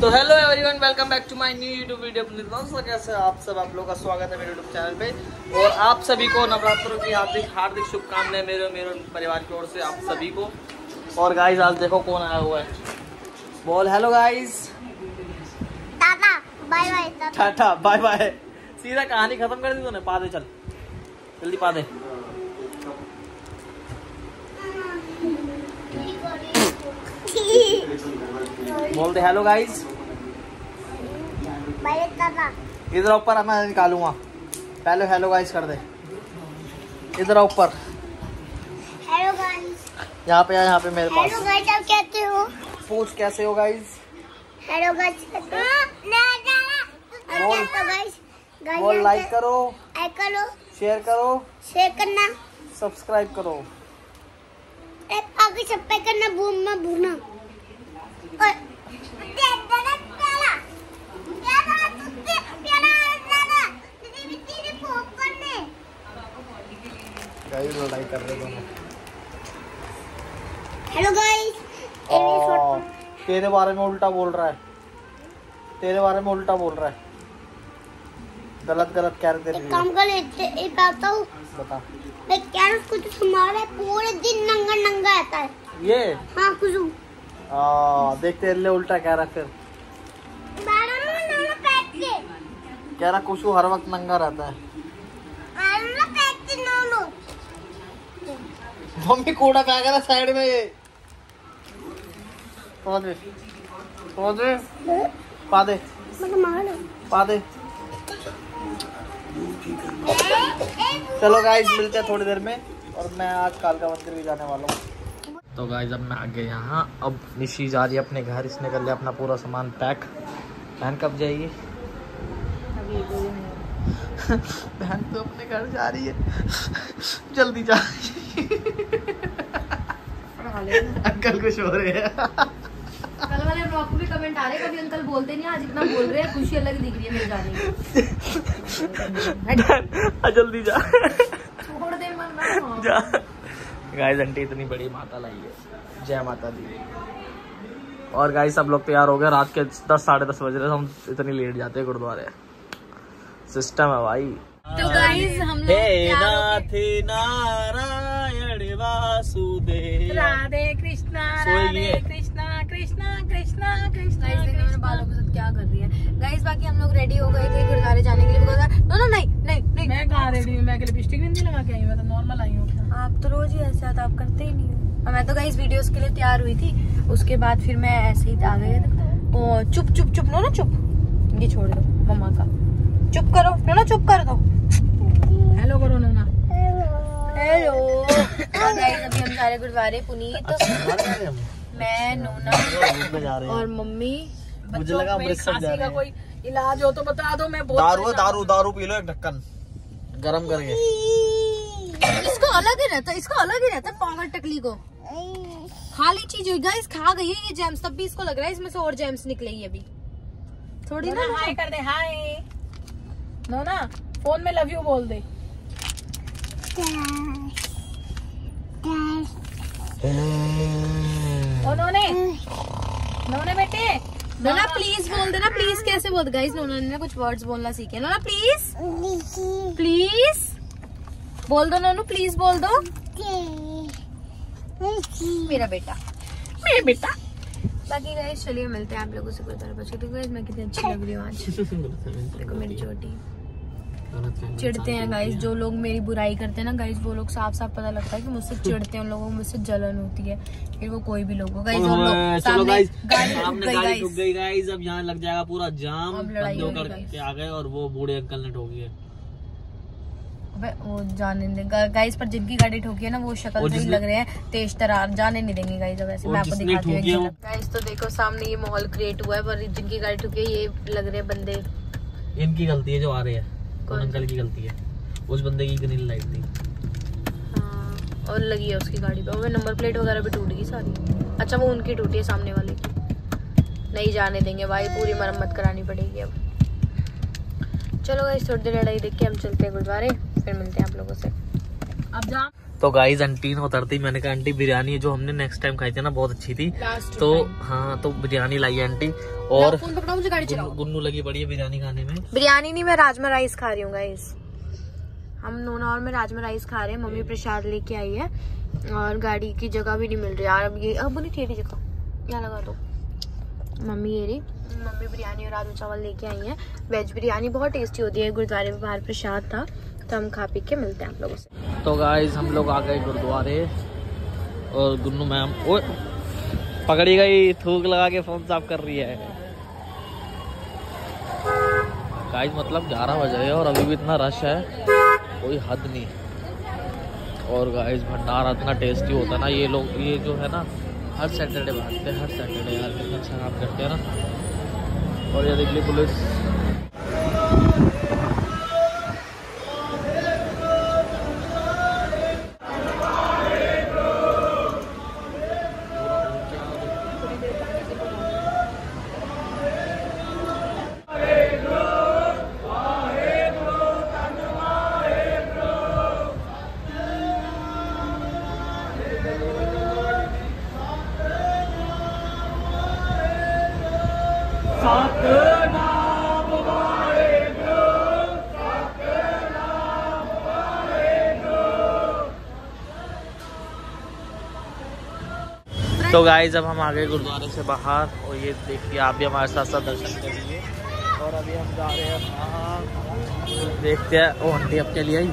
तो hello everyone welcome back to my new YouTube video अपने दोस्तों कैसे आप सब? आप लोगों का स्वागत है मेरे यूट्यूब चैनल पे। और आप सभी को नवरात्रों की हार्दिक हार्दिक शुभकामनाएँ मेरे मेरे परिवार की ओर से आप सभी को। और गाइस आज देखो कौन आया हुआ है। बोल hello guys tata bye bye tata. Tata bye bye सीधा कहानी खत्म कर दी तूने पा दे चल। जल्दी पा बोल दे हेलो गाइस इधर ऊपर मैं निकालूँगा। पहले हेलो गाइस कर दे। इधर ऊपर। हेलो गाइस यहाँ पे यहाँ पे मेरे पास। हेलो गाइस आप कैसे हो पूछ कैसे हो गाइस हेलो गाइस बोल। गाइस बोल लाइक करो। लाइक करो। शेयर करो। शेयर करना। सब्सक्राइब करो। आगे करना और लड़ाई कर रहे दोनों हेलो गाइस तेरे बारे में उल्टा बोल रहा है। तेरे बारे में उल्टा बोल रहा है। गलत गलत कह रहे तेरे एक काम कर लेते एक बताता हूँ बता। मैं क्या कुछ हमारे पूरे दिन नंगा नंगा रहता है। ये? हाँ कुछ आ, देख तेरे लिए उल्टा कह रहा है फिर। कह रहा कुछ हर वक्त नंगा रहता है। मम्मी कूड़ा फेंक रहा साइड में ये। पा दे पा दे। पा दे पा दे। चलो गाइस मिलते हैं थोड़ी देर में और मैं आज कालका मंदिर भी जाने वाला हूँ। तो गाइस अब मैं आ गया यहाँ। अब निशी जा रही है अपने घर। इसने कर लिया अपना पूरा सामान पैक बहन कब जाएगी? बहन तो अपने घर जा रही है। जल्दी जा रही है। अंकल कुछ हो रहे हैं। भी कमेंट आ रहे हैं कभी अंकल बोलते नहीं आज इतना बोल रहे हैं खुशी अलग दिख रही है मेरे जाने की। आ, जल्दी जा। छोड़ दे मन जा। गाइस आंटी इतनी बड़ी माता लाई है। जय माता दी। और गाइस सब लोग तैयार हो गए। रात के दस साढ़े दस बज रहे हम इतनी लेट जाते हैं गुरुद्वारे। सिस्टम है भाई। तो गाइस हम लोग हे नाथ नारायण वासुदेव। राधे कृष्णा राधे। कृष्णा कृष्णा गाइस देखो बालों के साथ क्या कर रही है। गाइस बाकी हम लोग रेडी हो गए थे गुरुद्वारे जाने के लिए। बिकॉज़ नो नो नहीं नहीं नहीं मैं कहाँ रेडी हूँ मैं लिपस्टिक नहीं लगा के आई मैं तो नॉर्मल आई हूँ आप तो रोज ही ऐसे आते आप करते ही नहीं हो। मैं तो गाइस वीडियोस के लिए तैयार हुई थी। उसके बाद फिर मैं ऐसे ही आ गई। ओ चुप चुप चुप लो ना चुप। ये छोड़ दो मम्मा का। चुप करो नो ना चुप कर दो। हेलो करो नो ना। हेलो अभी हम जा रहे हैं गुरुद्वारे पुनीत। मैं नोना जा रहे और मम्मी मुझे लगा अमृतसर जा खांसी का रहे कोई इलाज हो तो बता दो मैं बहुत दारू दारू दारू पी लो एक ढक्कन। गरम करके इसको अलग ही रहता है इसको अलग ही रहता है पागल टकली को। खाली चीज़ हुई गाइस खा गई है ये जेम्स तब भी इसको लग रहा है इसमें से और जेम्स निकलेगी अभी। थोड़ी ना हाय कर दे हाय नो ना फ़ोन में लव यू बोल दे। नोने। नोने बेटे। नोना प्लीज़ बोल देना प्लीज़ कैसे बोल गाइस नोना ने कुछ वर्ड्स बोलना सीखे। नोना प्लीज़ प्लीज़ बोल दो नोनू प्लीज़ बोल दो। मेरा बेटा। मेरा बेटा। बाकी गाइस चलिए मिलते हैं आप लोगों से गुरुद्वारा बच्चे तो गाइस मैं कितनी अच्छी लग रही हूँ आज। देखो मेरी चोटी। चिढ़ते हैं गाइस जो लोग मेरी बुराई करते हैं ना गाइस वो लोग साफ़ साफ़ पता लगता है कि मुझसे चिढ़ते हैं उन लोगों को मुझसे जलन होती है फिर वो कोई भी लोग हो। गाइस और लोग चलो सामने गाड़ी रुक गई गाइस अब यहाँ लग जाएगा पूरा जाम लड़ाई होकर आ गए और वो बूढ़े अंकल ने ठोकी है। अबे वो जाने दे गाइस पर जिनकी गाड़ी ठोकी है ना वो शक्ल से ही लग रहे हैं। तेज तरार जाने नहीं देंगे गाइस अब ऐसे। मैं आपको दिखाती हूँ है गाइस तो देखो सामने ये माहौल क्रिएट हुआ है पर जिनकी गाड़ी ठोकी है ये लग रहे हैं बंदे। इनकी गलती है जो आ रहे हैं। कौन अंकल की गलती है। उस बंदे की ग्रीन लाइट थी। हाँ, और लगी है उसकी गाड़ी पे। और नंबर प्लेट वगैरह भी टूट गई सारी। अच्छा वो उनकी टूटी है सामने वाले की। नहीं जाने देंगे भाई पूरी मरम्मत करानी पड़ेगी अब। चलो गाइस थोड़ी देर लड़ाई देख के हम चलते हैं गुरुद्वारे फिर मिलते हैं आप लोगों से। अब जा तो गाइस आंटी ने उतरती मैंने कहा आंटी बिरयानी जो हमने नेक्स्ट टाइम खाई थी ना बहुत अच्छी थी। तो हाँ तो बिरयानी लाई है आंटी। और गुन्नू लगी पड़ी है बिरयानी खाने में। बिरयानी नहीं मैं राजमा राइस खा रही हूँ गाइस हम नोना और मैं राजमा राइस खा रहे हैं। मम्मी प्रसाद लेके आई है और गाड़ी की जगह भी नहीं मिल रही। यार अब ये अब नहीं ठेरी जगह यहाँ लगा दो। मम्मी ये रही। मम्मी बिरयानी और राजमा चावल लेके आई हैं। वेज बिरयानी बहुत टेस्टी होती है। गुरुद्वारे में बाहर प्रसाद था तो हम खा पी के मिलते हैं आप लोगों से। तो गाइस हम लोग आ गए गुरुद्वारे। और गुन्नू मैम ओ पकड़ी गई, थूक लगा के फ़ोन साफ़ कर रही है। गाइस मतलब 11 बज रहे हैं और अभी भी इतना रश है, कोई हद नहीं। और गाइस भंडारा इतना टेस्टी होता है ना, ये लोग, ये जो है ना, हर सैटरडे बनाते हैं, हर सैटरडे यार, कितना अच्छा काम करते हैं ना। और ये देख ली पुलिस। तो गाइस अब हम आ गए गुरुद्वारे से बाहर और ये देखिए आप भी हमारे साथ साथ दर्शन करेंगे। और अभी हम जा रहे हैं देखते हैं ओ आंटी आपके लिए। आई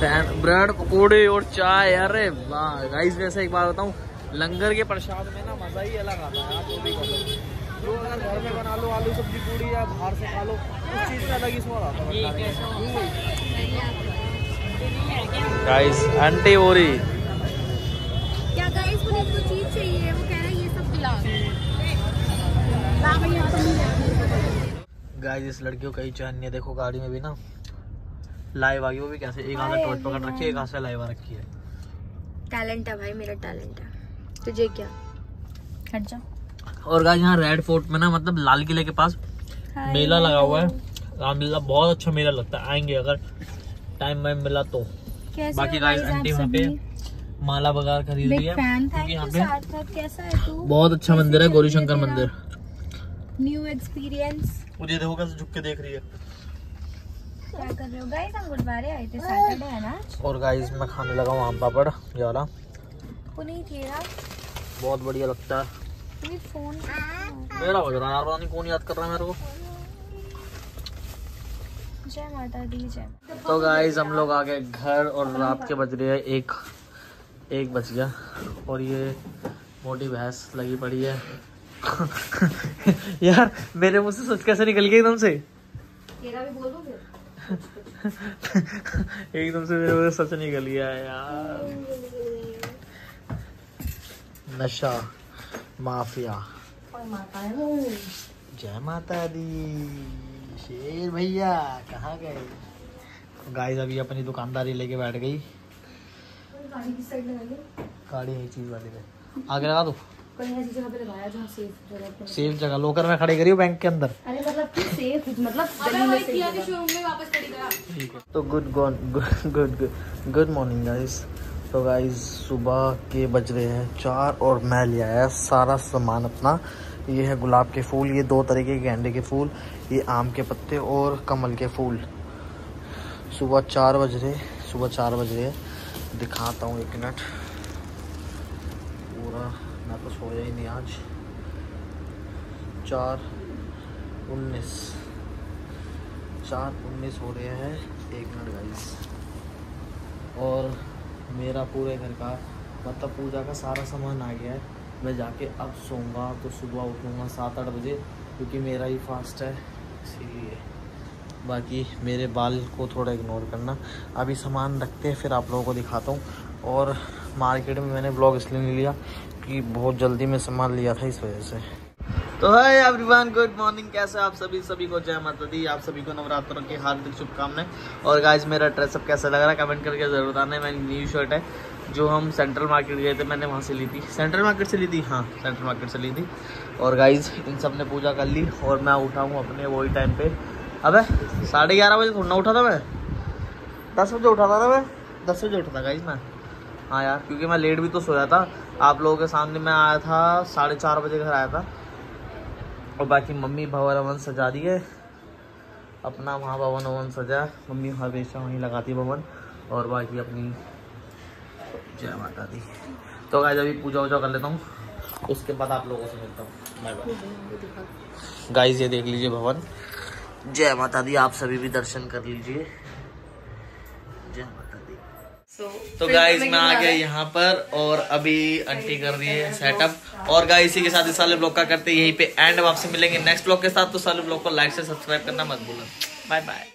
फ़ैन ब्रेड पकौड़े और चाय। अरे वाह गाइस वैसे एक बात बताऊँ लंगर के प्रसाद में ना मज़ा ही अलग आता है आप जो भी जो अगर घर में बना लो आलू सब्ज़ी पूड़ी या बाहर से खा लो उस चीज़ का अलग ही स्वाद आता है गाइस आंटी हो रही गाइस चीज़ चाहिए वो कह रहा है ये सब खिला गाइस इस लड़कियों का ही चैन नहीं है देखो गाड़ी में भी ना लाइव आ गई वो भी कैसे एक हाथ से टॉर्च पकड़ रखी है एक हाथ से लाइव आ रखी है। टैलेंट है भाई मेरा टैलेंट है। तुझे क्या? हट जा। और गाइस यहाँ रेड फोर्ट में ना मतलब लाल किले के पास मेला लगा हुआ है। रामलीला बहुत अच्छा मेला लगता है आएँगे अगर टाइम वाइम मिला तो। बाकी गाइस आंटी वहाँ पे माला वगैरह खरीद लिया है है बहुत अच्छा मंदिर है गौरी शंकर मंदिर। न्यू एक्सपीरियंस मुझे देखो कैसे झुक के देख रही है। क्या कर रहे हो? गाइस हम गुरुद्वारे आए थे सैटरडे है ना? और गाइस मैं खाने लगा हूँ आम पापड़ ये वाला पुनीत ये बहुत बढ़िया लगता है। फ़ोन मेरा बज रहा है यार पता नहीं कौन याद कर रहा है मेरे को। जय माता दी जय तो गाइस हम लोग आ गए घर और रात के बज रहे हैं एक। एक बच गया और ये मोटी भैंस लगी पड़ी है। यार मेरे मुँह से सच कैसे निकल गया एकदम से? तेरा भी बोल दो फिर? एकदम से मेरे मुँह से सच निकल गया यार। नशा माफिया। जय माता दी। शेर भैया कहाँ गए? गाइस अभी अपनी दुकानदारी लेके बैठ गई। गाड़ी की साइड लगा लो? गाड़ी है चीज़ वाली पे आगे लगा दो। कहीं ऐसी जगह पे लगाया जहाँ सेफ़ जगह पे सेफ़ जगह लोकर में खड़ी करी बैंक के अंदर। अरे मतलब कि सेफ़ मतलब में ठीक है। तो good good good good morning guys तो गाइस सुबह के बज रहे हैं चार और मैं ले आया सारा सामान अपना। ये है गुलाब के फूल ये दो तरीके के गेंडे के फूल ये आम के पत्ते और कमल के फूल। सुबह चार बज रहे सुबह चार बज रहे दिखाता हूँ एक मिनट। पूरा, मैं तो सोया ही नहीं आज। चार उन्नीस। चार उन्नीस हो रहे हैं। एक मिनट गाइस और मेरा पूरे घर का मतलब पूजा का सारा सामान आ गया है। मैं जाके अब सोऊँगा तो सुबह उठूँगा सात आठ बजे, क्योंकि मेरा ही फास्ट है, इसीलिए। बाकी मेरे बाल को थोड़ा इग्नोर करना। अभी सामान रखते हैं, फिर आप लोगों को दिखाता हूँ। और मार्केट में मैंने ब्लॉग इसलिए नहीं लिया कि बहुत जल्दी में सामान लिया था इस वजह से। तो हाय एवरीवन गुड मॉर्निंग कैसे आप सभी? सभी को जय माता दी। आप सभी को नवरात्रों की हार्दिक शुभकामनाएँ। और गाइज़ मेरा ड्रेसअप कैसा लग रहा है? कमेंट करके ज़रूर बताना। मेरी न्यू शर्ट है, जो हम सेंट्रल मार्केट गए थे, मैंने वहाँ से ली थी। सेंट्रल मार्केट से ली थी? हाँ सेंट्रल मार्केट से ली थी। और गाइज़ इन सबने पूजा कर ली। और मैं उठाऊँ अपने वही टाइम पे। अबे, साढ़े ग्यारह बजे थोड़ा उठा था मैं। दस बजे उठा था ना मैं। दस बजे उठा था गाइज़ मैं। हाँ यार, क्योंकि मैं लेट भी तो सोया था। आप लोगों के सामने मैं आया था, साढ़े चार बजे घर आया था। और बाकी मम्मी भवन अवन सजा दी है। अपना वहाँ भवन अवन सजा। मम्मी हमेशा वहीं लगाती भवन। और बाकी अपनी जय माता दी। तो गाइज़ अभी पूजा वूजा कर लेता हूँ। उसके बाद आप लोगों से मिलता हूँ। गाइज़ ये देख लीजिए भवन। जय माता दी आप सभी भी दर्शन कर लीजिए। जय माता दी। So, तो गाइस मैं आ गया यहाँ पर और अभी आंटी कर रही है सेटअप और गाइस इसी के साथ इस साले ब्लॉग का करते हैं यहीं पे एंड आपसे मिलेंगे नेक्स्ट ब्लॉग के साथ। तो साले ब्लॉग को लाइक से सब्सक्राइब करना मत भूलना। Bye bye